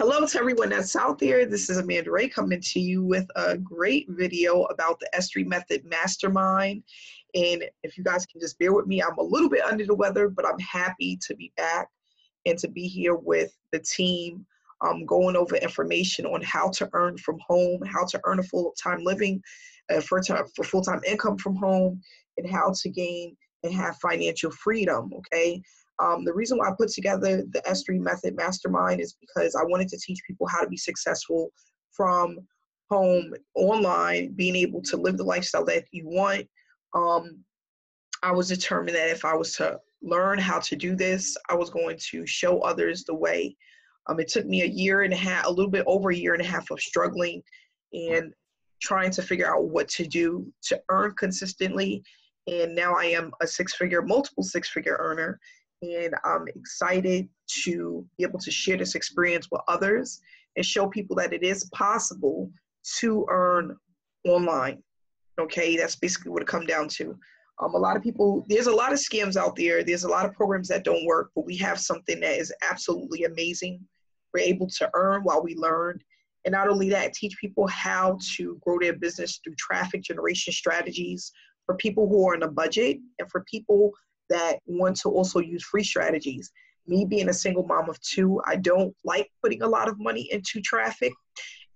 Hello to everyone that's out there. This is Amanda Ray coming to you with a great video about the S3 Method Mastermind. And if you guys can just bear with me, I'm a little bit under the weather, but I'm happy to be back and to be here with the team um, going over information on how to earn from home, how to earn a full-time living uh, for, for full-time income from home, and how to gain and have financial freedom, okay? Um, the reason why I put together the S3 Method Mastermind is because I wanted to teach people how to be successful from home, online, being able to live the lifestyle that you want. Um, I was determined that if I was to learn how to do this, I was going to show others the way. Um, it took me a year and a half, a little bit over a year and a half of struggling and trying to figure out what to do to earn consistently. And now I am a six figure, multiple six figure earner and I'm excited to be able to share this experience with others and show people that it is possible to earn online. Okay, that's basically what it comes down to. Um, a lot of people, there's a lot of scams out there. There's a lot of programs that don't work, but we have something that is absolutely amazing. We're able to earn while we learn. And not only that, teach people how to grow their business through traffic generation strategies for people who are on a budget and for people that want to also use free strategies. Me being a single mom of two, I don't like putting a lot of money into traffic.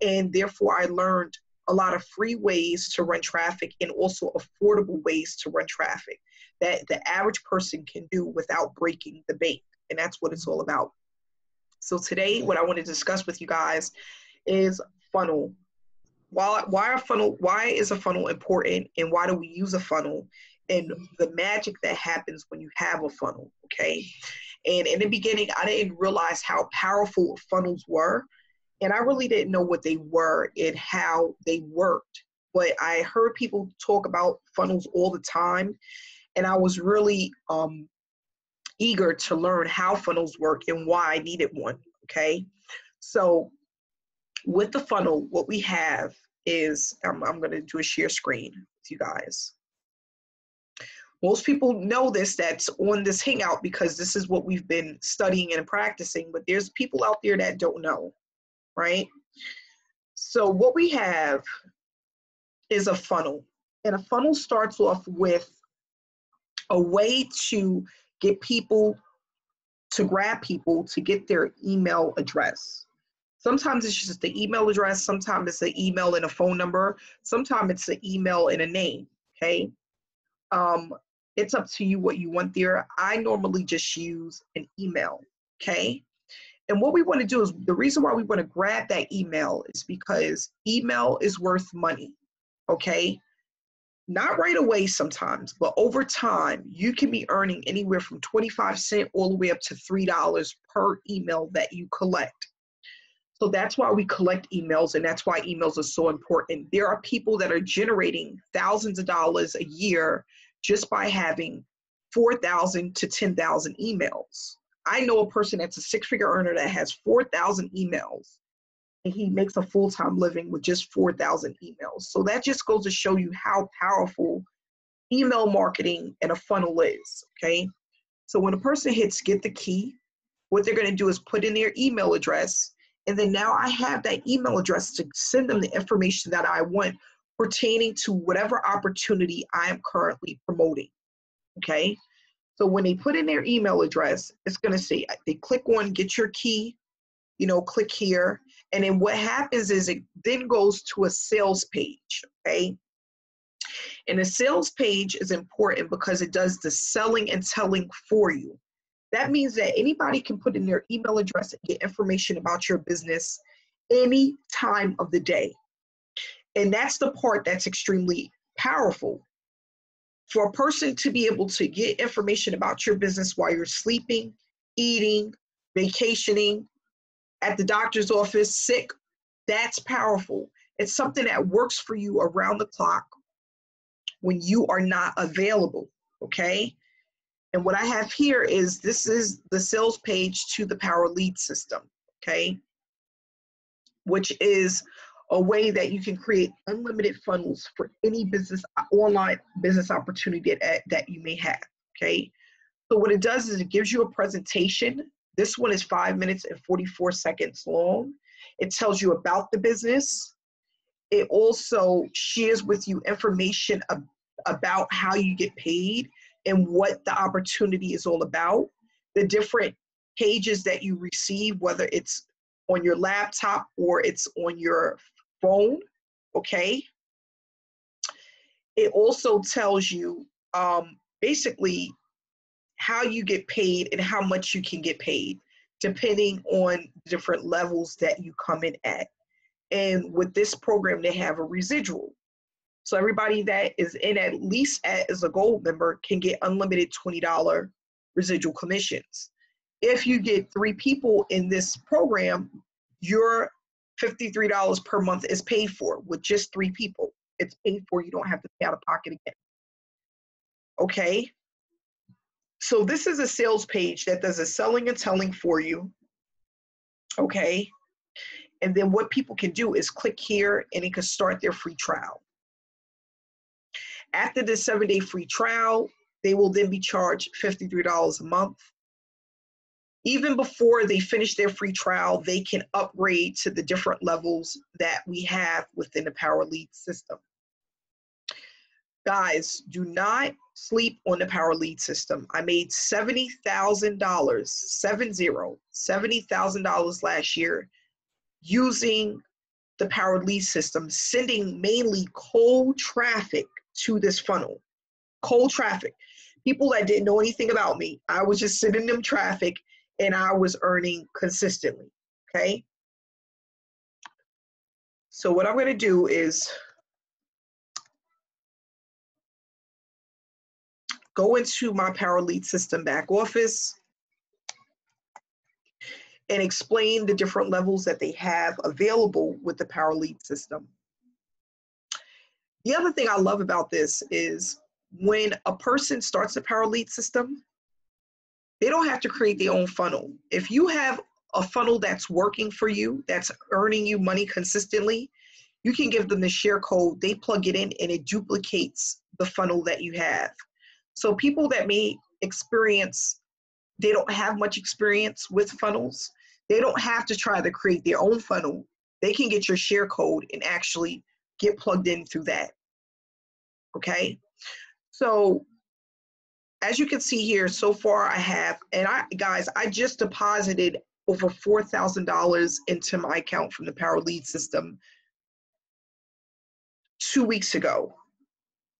And therefore, I learned a lot of free ways to run traffic and also affordable ways to run traffic that the average person can do without breaking the bank. And that's what it's all about. So, today, what I want to discuss with you guys is funnel. Why, why, a funnel, why is a funnel important and why do we use a funnel? And the magic that happens when you have a funnel, okay? And in the beginning, I didn't realize how powerful funnels were. And I really didn't know what they were and how they worked. But I heard people talk about funnels all the time. And I was really um, eager to learn how funnels work and why I needed one, okay? So with the funnel, what we have is, I'm, I'm gonna do a share screen with you guys most people know this that's on this hangout because this is what we've been studying and practicing but there's people out there that don't know right? So what we have is a funnel and a funnel starts off with a way to get people to grab people to get their email address. Sometimes it's just the email address sometimes it's an email and a phone number sometimes it's an email and a name okay? Um, it's up to you what you want there. I normally just use an email, okay? And what we want to do is the reason why we want to grab that email is because email is worth money, okay? Not right away sometimes, but over time, you can be earning anywhere from 25 cents all the way up to $3 per email that you collect. So that's why we collect emails, and that's why emails are so important. There are people that are generating thousands of dollars a year just by having 4,000 to 10,000 emails. I know a person that's a six figure earner that has 4,000 emails and he makes a full time living with just 4,000 emails. So that just goes to show you how powerful email marketing and a funnel is. Okay. So when a person hits get the key, what they're going to do is put in their email address. And then now I have that email address to send them the information that I want pertaining to whatever opportunity I am currently promoting. Okay. So when they put in their email address, it's going to say, uh, they click on get your key, you know, click here. And then what happens is it then goes to a sales page. Okay. And the sales page is important because it does the selling and telling for you. That means that anybody can put in their email address and get information about your business any time of the day. And that's the part that's extremely powerful. For a person to be able to get information about your business while you're sleeping, eating, vacationing, at the doctor's office, sick, that's powerful. It's something that works for you around the clock when you are not available, okay? And what I have here is this is the sales page to the Power Lead system, okay? Which is a way that you can create unlimited funnels for any business online business opportunity that, uh, that you may have okay so what it does is it gives you a presentation This one is five minutes and 44 seconds long. It tells you about the business. It also shares with you information ab- about how you get paid and what the opportunity is all about, the different pages that you receive, whether it's on your laptop or it's on your okay? It also tells you um, basically how you get paid and how much you can get paid, depending on different levels that you come in at. And with this program, they have a residual. So everybody that is in at least as a gold member can get unlimited $20 residual commissions. If you get three people in this program, your $53 per month is paid for with just three people. It's paid for. You don't have to pay out of pocket again. Okay. So this is a sales page that does a selling and telling for you. Okay. And then what people can do is click here and it can start their free trial. After the seven day free trial, they will then be charged $53 a month. Even before they finish their free trial, they can upgrade to the different levels that we have within the Power Lead system. Guys, do not sleep on the Power Lead system. I made $70,000, seven zero, $70,000 last year using the Power Lead system, sending mainly cold traffic to this funnel. Cold traffic. People that didn't know anything about me. I was just sending them traffic and I was earning consistently. Okay. So what I'm going to do is go into my Power Lead system back office and explain the different levels that they have available with the Power Lead system. The other thing I love about this is when a person starts a Power Lead system, they don't have to create their own funnel. If you have a funnel that's working for you, that's earning you money consistently, you can give them the share code, they plug it in, and it duplicates the funnel that you have. So people that may experience, they don't have much experience with funnels, they don't have to try to create their own funnel. They can get your share code and actually get plugged in through that. Okay. So as you can see here, so far I have, and I guys, I just deposited over $4,000 into my account from the Power Lead system two weeks ago.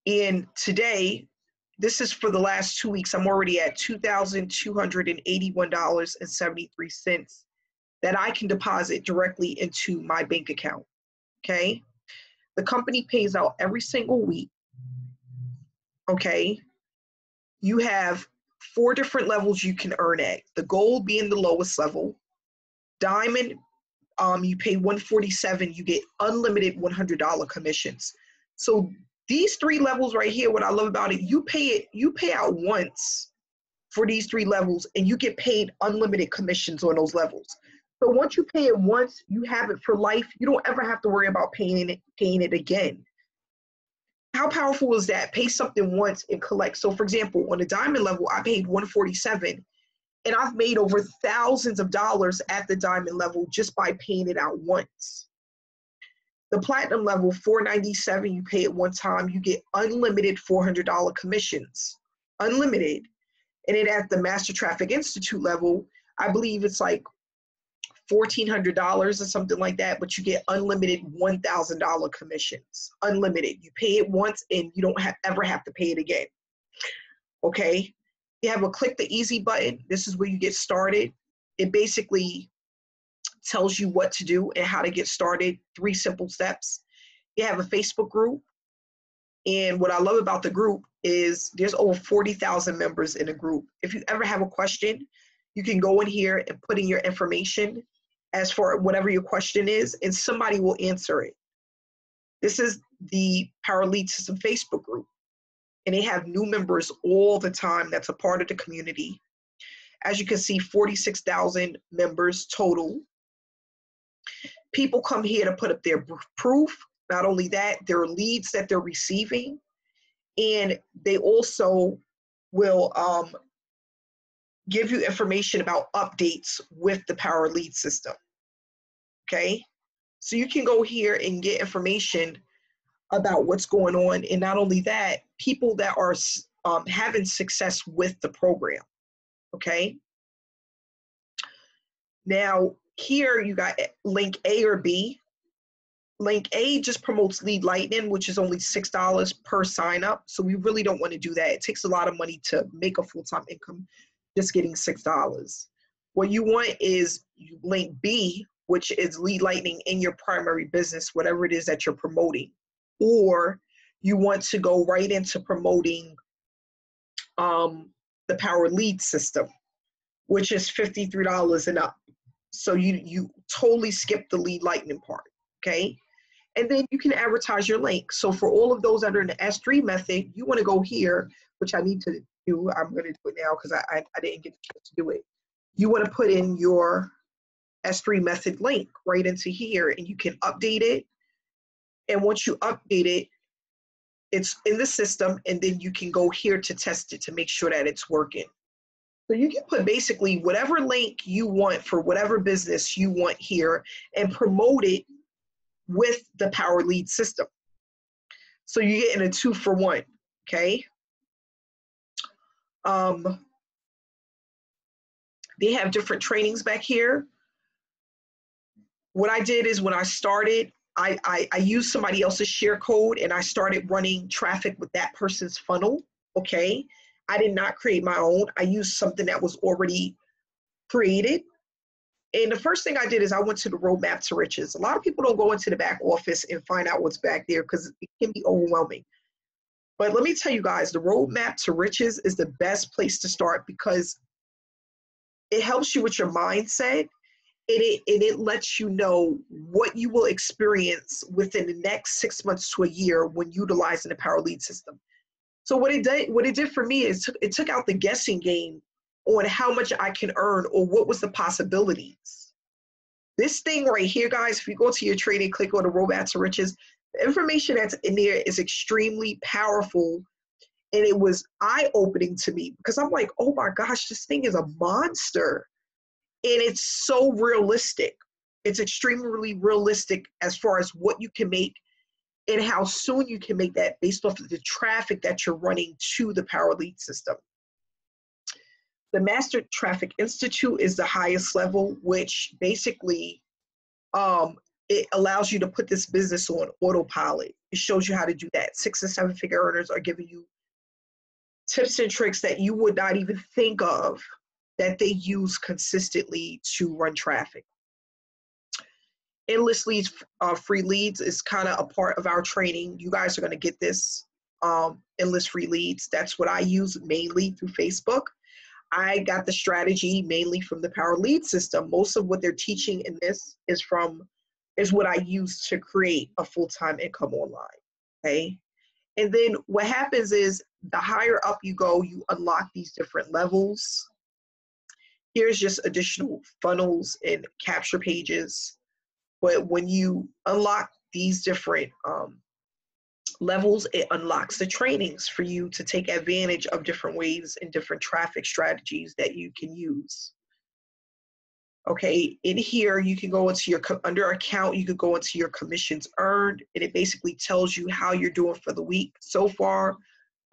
And today, this is for the last two weeks, I'm already at $2,281.73 that I can deposit directly into my bank account. Okay. The company pays out every single week. Okay. You have four different levels you can earn at. The gold being the lowest level. Diamond, um, you pay 147, you get unlimited $100 commissions. So these three levels right here, what I love about it, you pay it, you pay out once for these three levels and you get paid unlimited commissions on those levels. So once you pay it once, you have it for life. You don't ever have to worry about paying it, paying it again. How powerful is that? Pay something once and collect. So for example, on a diamond level, I paid 147 and I've made over thousands of dollars at the diamond level just by paying it out once. The platinum level, 497, you pay it one time, you get unlimited $400 commissions. Unlimited. And then at the Master Traffic Institute level, I believe it's like $1,400 or something like that, but you get unlimited $1,000 commissions. Unlimited. You pay it once and you don't have, ever have to pay it again. Okay. You have a click the easy button. This is where you get started. It basically tells you what to do and how to get started. Three simple steps. You have a Facebook group. And what I love about the group is there's over 40,000 members in a group. If you ever have a question, you can go in here and put in your information as for whatever your question is, and somebody will answer it. This is the System Facebook group, and they have new members all the time that's a part of the community. As you can see, 46,000 members total. People come here to put up their proof. Not only that, their leads that they're receiving, and they also will um, give you information about updates with the Power Lead system. Okay, so you can go here and get information about what's going on, and not only that, people that are um, having success with the program. Okay. Now, here you got link A or B. Link A just promotes lead lightning, which is only $6 per sign up. So we really don't want to do that. It takes a lot of money to make a full time income just getting $6. What you want is link B, which is lead lightning in your primary business, whatever it is that you're promoting. Or you want to go right into promoting um, the Power Lead system, which is $53 and up. So you you totally skip the lead lightning part, okay? And then you can advertise your link. So for all of those that are in the S3 method, you want to go here, which I need to I'm going to do it now because I, I, I didn't get to do it. You want to put in your S3 method link right into here and you can update it. And once you update it, it's in the system and then you can go here to test it to make sure that it's working. So you can put basically whatever link you want for whatever business you want here and promote it with the Power Lead system. So you get in a two for one, okay? Um, they have different trainings back here. What I did is when I started, I, I, I used somebody else's share code and I started running traffic with that person's funnel, okay? I did not create my own. I used something that was already created. And the first thing I did is I went to the roadmap to riches. A lot of people don't go into the back office and find out what's back there because it can be overwhelming. But let me tell you guys, the roadmap to riches is the best place to start because it helps you with your mindset and it, and it lets you know what you will experience within the next six months to a year when utilizing the Power Lead system. So what it did, what it did for me is it took out the guessing game on how much I can earn or what was the possibilities. This thing right here, guys, if you go to your trading, click on the roadmap to riches, information that's in there is extremely powerful. And it was eye opening to me because I'm like, oh my gosh, this thing is a monster. And it's so realistic. It's extremely realistic as far as what you can make and how soon you can make that based off of the traffic that you're running to the Power Lead system. The Master Traffic Institute is the highest level, which basically um, it allows you to put this business on autopilot. It shows you how to do that. Six and seven figure earners are giving you tips and tricks that you would not even think of that they use consistently to run traffic. Endless leads uh, free leads is kind of a part of our training. You guys are going to get this um, endless free leads. That's what i use mainly through facebook. I got the strategy mainly from the power lead system. Most of what they're teaching in this is from is what i use to create a full-time income online okay? And then what happens is the higher up you go you unlock these different levels. Here's just additional funnels and capture pages. But when you unlock these different um, levels, it unlocks the trainings for you to take advantage of different ways and different traffic strategies that you can use. Okay, in here you can go into your under account, you could go into your commissions earned, and it basically tells you how you're doing for the week. So far,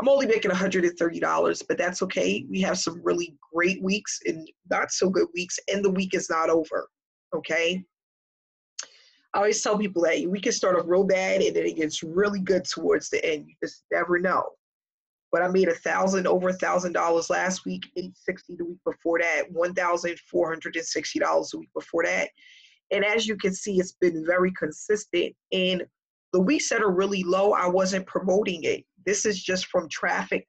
I'm only making $130, but that's okay. We have some really great weeks and not so good weeks, and the week is not over. Okay. I always tell people that we can start off real bad and then it gets really good towards the end. You just never know. But I made a thousand over a thousand dollars last week, eight sixty the week before that, one thousand four hundred and sixty dollars a week before that. And as you can see, it's been very consistent. And the weeks that are really low, I wasn't promoting it. This is just from traffic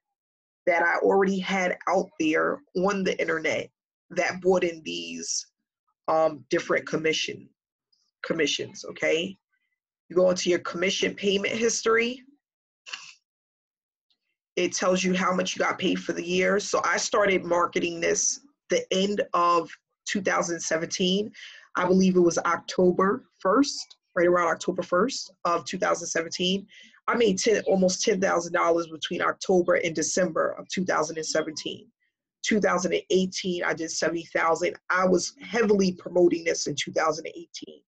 that I already had out there on the internet that bought in these um, different commission commissions, okay? You go into your commission payment history. It tells you how much you got paid for the year. So I started marketing this the end of 2017. I believe it was October 1st, right around October 1st of 2017. I made 10, almost $10,000 between October and December of 2017. 2018, I did 70,000. I was heavily promoting this in 2018.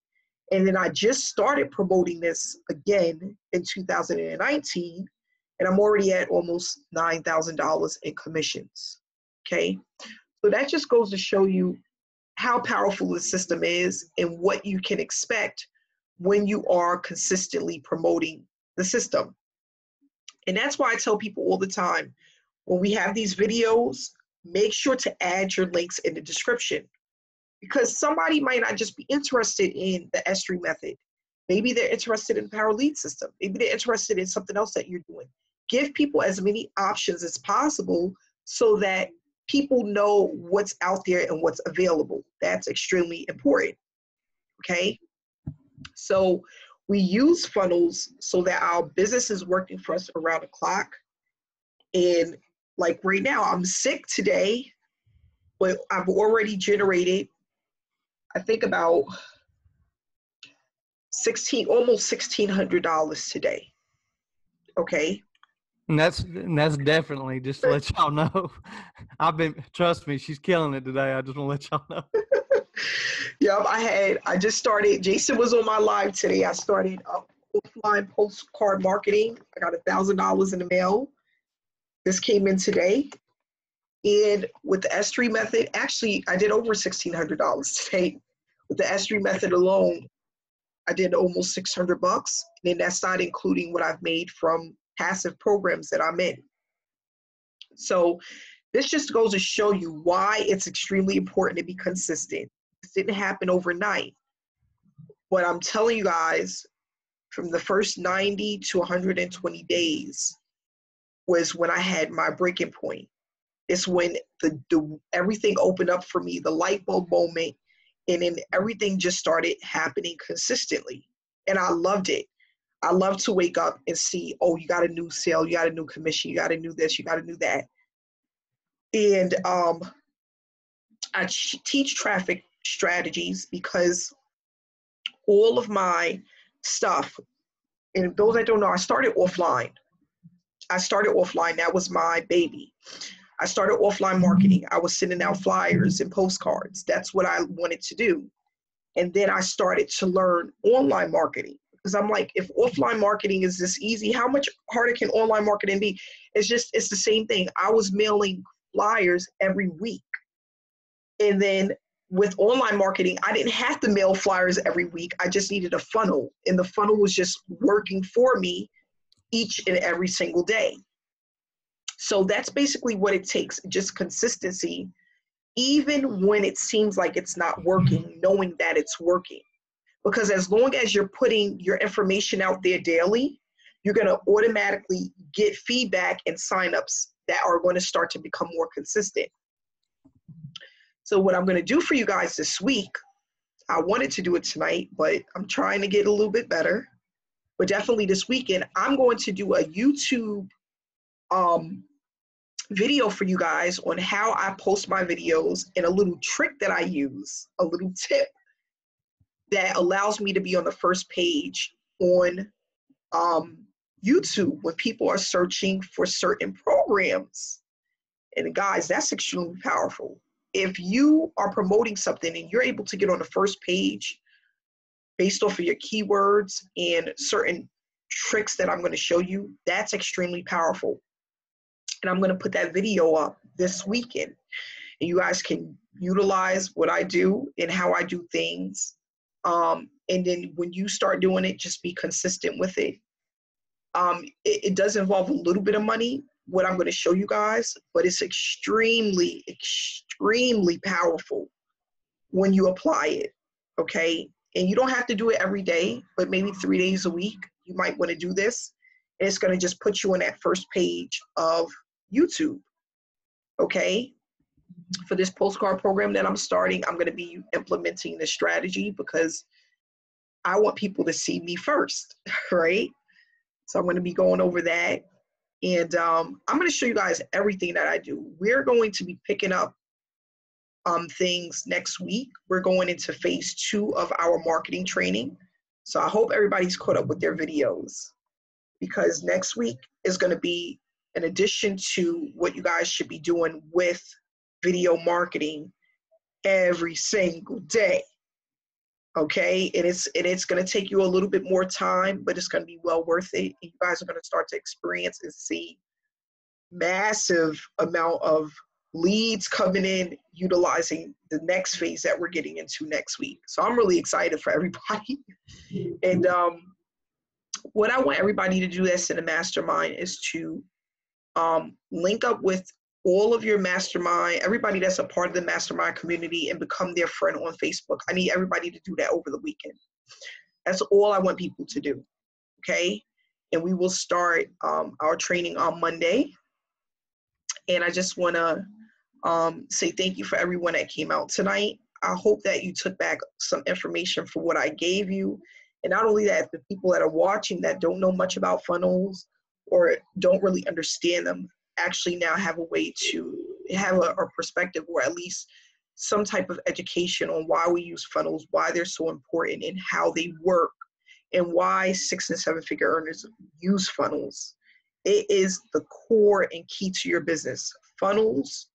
And then I just started promoting this again in 2019, and I'm already at almost $9,000 in commissions. Okay. So that just goes to show you how powerful the system is and what you can expect when you are consistently promoting the system. And that's why I tell people all the time when we have these videos, make sure to add your links in the description because somebody might not just be interested in the S3 method. Maybe they're interested in Power Lead System. Maybe they're interested in something else that you're doing. Give people as many options as possible so that people know what's out there and what's available. That's extremely important. Okay? So we use funnels so that our business is working for us around the clock. And like right now, I'm sick today, but I've already generated, I think about 16, almost $1,600 today. Okay. And that's and that's definitely just to let y'all know. I've been trust me, she's killing it today. I just want to let y'all know. yep, I had I just started. Jason was on my live today. I started uh, offline postcard marketing. I got a thousand dollars in the mail. This came in today. And with the S3 method, actually I did over sixteen hundred dollars today. With the S3 method alone, I did almost six hundred bucks. And that's not including what I've made from passive programs that I'm in. So this just goes to show you why it's extremely important to be consistent. This didn't happen overnight. But I'm telling you guys, from the first 90 to 120 days was when I had my breaking point. It's when the, the everything opened up for me, the light bulb moment, and then everything just started happening consistently. And I loved it. I love to wake up and see, oh, you got a new sale, you got a new commission, you got a new this, you got a new that. And um, I teach traffic strategies because all of my stuff, and those that don't know, I started offline. I started offline. That was my baby. I started offline marketing. I was sending out flyers and postcards. That's what I wanted to do. And then I started to learn online marketing because I'm like, if offline marketing is this easy, how much harder can online marketing be? It's just, it's the same thing. I was mailing flyers every week. And then with online marketing, I didn't have to mail flyers every week. I just needed a funnel. And the funnel was just working for me each and every single day. So that's basically what it takes just consistency, even when it seems like it's not working, knowing that it's working because as long as you're putting your information out there daily, you're going to automatically get feedback and signups that are going to start to become more consistent. So, what I'm going to do for you guys this week, I wanted to do it tonight, but I'm trying to get a little bit better. But definitely this weekend, I'm going to do a YouTube um, video for you guys on how I post my videos and a little trick that I use, a little tip that allows me to be on the first page on um, YouTube when people are searching for certain programs. And guys, that's extremely powerful. If you are promoting something and you're able to get on the first page based off of your keywords and certain tricks that I'm going to show you, that's extremely powerful. And I'm going to put that video up this weekend. And you guys can utilize what I do and how I do things um, and then when you start doing it, just be consistent with it. Um, it, it does involve a little bit of money, what I'm going to show you guys, but it's extremely, extremely powerful when you apply it. Okay. And you don't have to do it every day, but maybe three days a week, you might want to do this. And it's going to just put you on that first page of YouTube. Okay for this postcard program that I'm starting, I'm going to be implementing this strategy because I want people to see me first, right? So I'm going to be going over that. And um, I'm going to show you guys everything that I do. We're going to be picking up um, things next week. We're going into phase two of our marketing training. So I hope everybody's caught up with their videos because next week is going to be in addition to what you guys should be doing with video marketing every single day. Okay, and it's and it's going to take you a little bit more time, but it's going to be well worth it. You guys are going to start to experience and see massive amount of leads coming in utilizing the next phase that we're getting into next week. So I'm really excited for everybody. and um, what I want everybody to do that's in the mastermind is to um, link up with all of your mastermind, everybody that's a part of the mastermind community, and become their friend on Facebook. I need everybody to do that over the weekend. That's all I want people to do. Okay. And we will start um, our training on Monday. And I just want to um, say thank you for everyone that came out tonight. I hope that you took back some information for what I gave you. And not only that, the people that are watching that don't know much about funnels or don't really understand them actually now have a way to have a, a perspective or at least some type of education on why we use funnels, why they're so important, and how they work, and why six and seven figure earners use funnels. It is the core and key to your business. Funnels,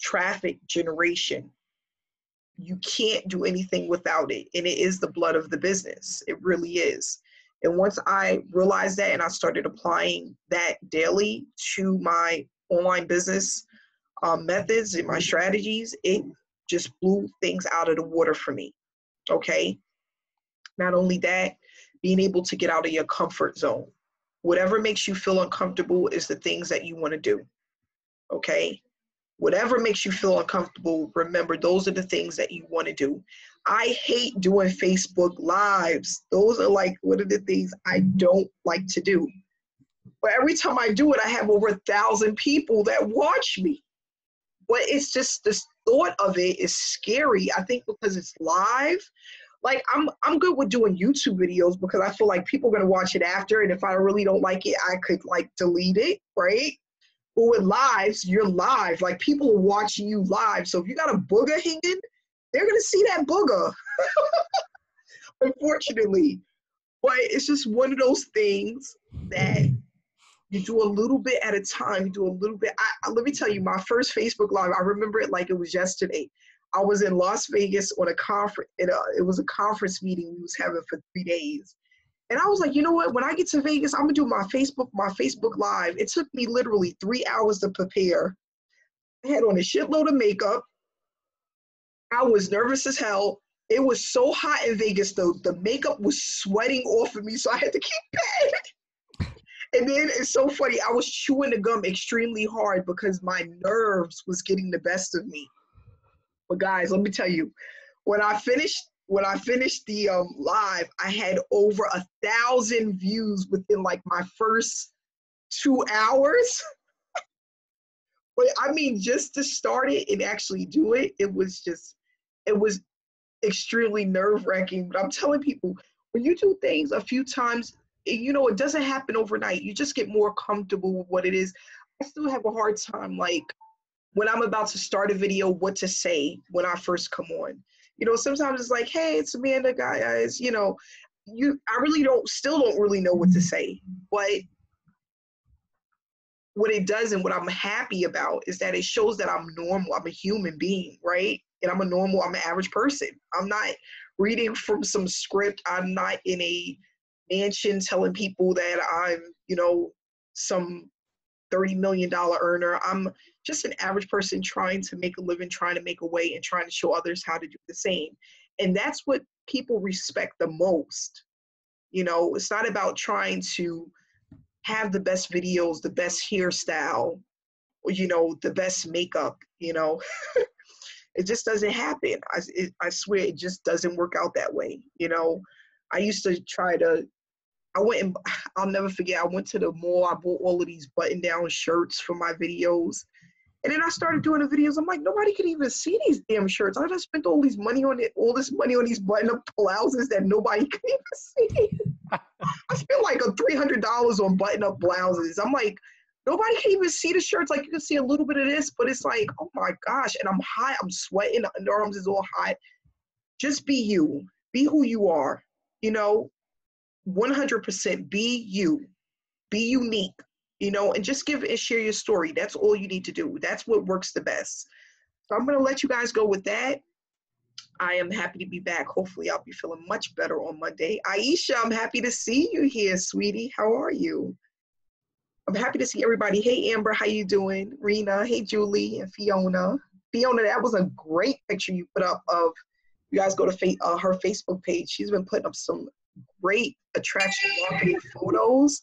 traffic generation. You can't do anything without it, and it is the blood of the business. It really is. And once I realized that and I started applying that daily to my online business um, methods and my strategies, it just blew things out of the water for me. Okay. Not only that, being able to get out of your comfort zone. Whatever makes you feel uncomfortable is the things that you want to do. Okay. Whatever makes you feel uncomfortable, remember those are the things that you want to do. I hate doing Facebook lives. Those are like one of the things I don't like to do. But every time I do it, I have over a thousand people that watch me. But it's just the thought of it is scary. I think because it's live. Like I'm I'm good with doing YouTube videos because I feel like people are gonna watch it after, and if I really don't like it, I could like delete it, right? But with lives, you're live. Like people are watching you live. So if you got a booger hanging, they're gonna see that booger. Unfortunately. But it's just one of those things that you do a little bit at a time. You do a little bit. I, I, let me tell you, my first Facebook Live, I remember it like it was yesterday. I was in Las Vegas on a conference. It, it was a conference meeting we was having for three days. And I was like, you know what? When I get to Vegas, I'm gonna do my Facebook, my Facebook Live. It took me literally three hours to prepare. I had on a shitload of makeup. I was nervous as hell. It was so hot in Vegas though. The makeup was sweating off of me, so I had to keep paying. and then it's so funny. I was chewing the gum extremely hard because my nerves was getting the best of me. But guys, let me tell you, when I finished when I finished the um, live, I had over a thousand views within like my first two hours. but I mean, just to start it and actually do it, it was just it was extremely nerve wracking. But I'm telling people, when you do things a few times, you know, it doesn't happen overnight. You just get more comfortable with what it is. I still have a hard time, like when I'm about to start a video, what to say when I first come on. You know, sometimes it's like, hey, it's Amanda, guys. You know, you I really don't, still don't really know what to say. But what it does and what I'm happy about is that it shows that I'm normal. I'm a human being, right? and I'm a normal, I'm an average person. I'm not reading from some script. I'm not in a mansion telling people that I'm, you know, some $30 million earner. I'm just an average person trying to make a living, trying to make a way, and trying to show others how to do the same. And that's what people respect the most. You know, it's not about trying to have the best videos, the best hairstyle, you know, the best makeup, you know. It just doesn't happen. I, it, I swear it just doesn't work out that way. You know, I used to try to, I went and I'll never forget, I went to the mall, I bought all of these button down shirts for my videos. And then I started doing the videos. I'm like, nobody can even see these damn shirts. I just spent all these money on it, all this money on these button-up blouses that nobody can even see. I spent like a three hundred dollars on button-up blouses. I'm like, Nobody can even see the shirts. Like you can see a little bit of this, but it's like, oh my gosh, and I'm hot, I'm sweating, the underarms is all hot. Just be you. Be who you are. You know, 100% be you. Be unique, you know, and just give and share your story. That's all you need to do. That's what works the best. So I'm gonna let you guys go with that. I am happy to be back. Hopefully, I'll be feeling much better on Monday. Aisha, I'm happy to see you here, sweetie. How are you? I'm happy to see everybody. Hey, Amber, how you doing? Rena, hey, Julie, and Fiona. Fiona, that was a great picture you put up of. You guys go to fa- uh, her Facebook page. She's been putting up some great attraction marketing photos.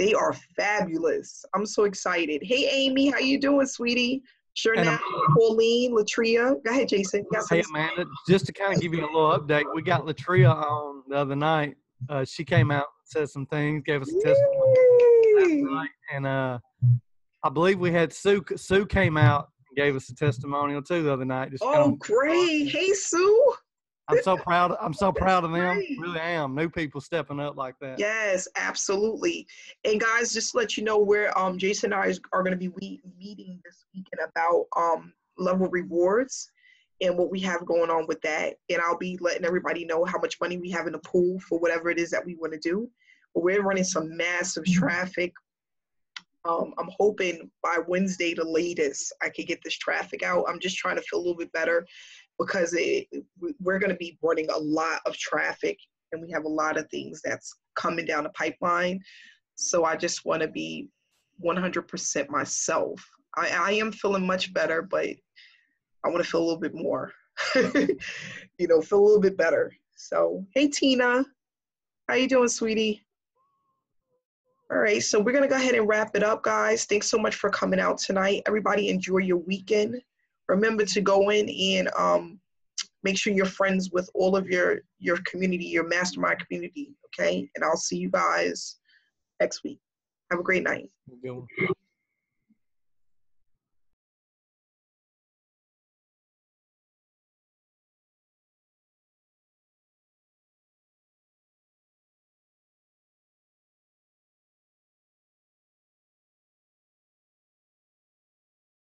They are fabulous. I'm so excited. Hey, Amy, how you doing, sweetie? Sure now, Pauline, Latria. Go ahead, Jason. Hey something to say? Amanda, just to kind of give you a little update, we got Latria on the other night. Uh, she came out, said some things, gave us a testimony last night, and uh, I believe we had Sue. Sue came out and gave us a testimonial too the other night. Just Oh, great. Hey, Sue. I'm so proud. I'm so proud of them. Really am. New people stepping up like that. Yes, absolutely. And guys, just to let you know where um Jason and I are going to be we- meeting this weekend about um level rewards and what we have going on with that. And I'll be letting everybody know how much money we have in the pool for whatever it is that we want to do. But we're running some massive traffic. Um, I'm hoping by Wednesday, the latest, I could get this traffic out. I'm just trying to feel a little bit better because it, we- we're going to be running a lot of traffic and we have a lot of things that's coming down the pipeline. So I just want to be 100% myself. I, I am feeling much better, but I want to feel a little bit more. you know, feel a little bit better. So, hey Tina, how you doing, sweetie? All right, so we're gonna go ahead and wrap it up, guys. Thanks so much for coming out tonight. Everybody, enjoy your weekend. Remember to go in and um, make sure you're friends with all of your your community, your mastermind community. Okay, and I'll see you guys next week. Have a great night.